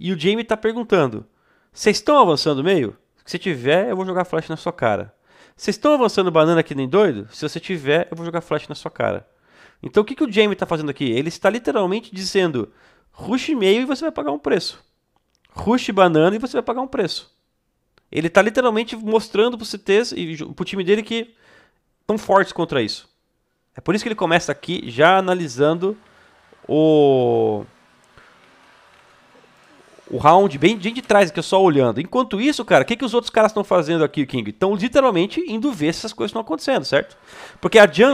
e o Jamie tá perguntando: Vocês estão avançando meio? Se tiver, eu vou jogar flash na sua cara. Vocês estão avançando banana que nem doido? Se você tiver, eu vou jogar flash na sua cara. Então o que, que o Jamie está fazendo aqui? Ele está literalmente dizendo: rush meio e você vai pagar um preço. Rush banana e você vai pagar um preço. Ele está literalmente mostrando para os CTs e para o time dele que estão fortes contra isso. É por isso que ele começa aqui já analisando o o round bem, de trás aqui, só olhando. Enquanto isso, cara, o que, que os outros caras estão fazendo aqui, King? Estão literalmente indo ver se essas coisas estão acontecendo, certo? Porque a Jump